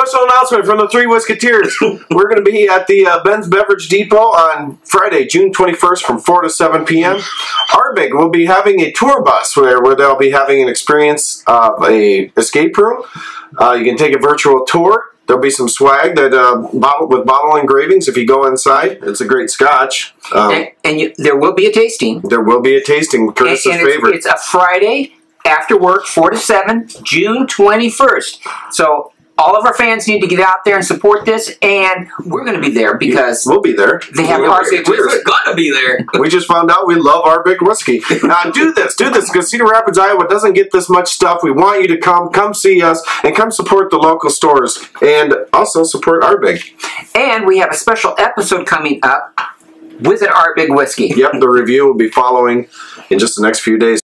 special announcement from the Three Whiskateers. We're going to be at the uh, Benz Beverage Depot on Friday, June 21st from 4 to 7 p.m. Ardbeg will be having a tour bus where, where they'll be having an experience of a escape room. Uh, you can take a virtual tour. There'll be some swag that uh, bottle with bottle engravings if you go inside. It's a great scotch. Um, And, and you, there will be a tasting. there will be a tasting, And, Curtis's and it's, favorite. it's a Friday after work, 4 to 7, June 21st. So all of our fans need to get out there and support this, and we're going to be there because we'll be there. they have We're, our we're gonna be there. We just found out we love Ardbeg whiskey. Now do this, do this, because Cedar Rapids, Iowa doesn't get this much stuff. We want you to come, come see us, and come support the local stores, and also support Ardbeg. And we have a special episode coming up with an Ardbeg Whiskey. Yep, the review will be following in just the next few days.